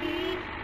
happy.